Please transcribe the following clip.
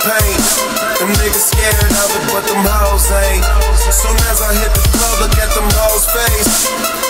paint. Them niggas scared of it, but them hoes ain't. Soon as I hit the club, look at them hoes' face.